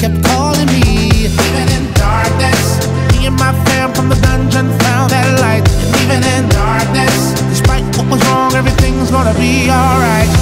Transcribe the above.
kept calling me. Even in darkness, me and my fam from the dungeon found that light. And even in darkness, despite what was wrong, everything's gonna be alright.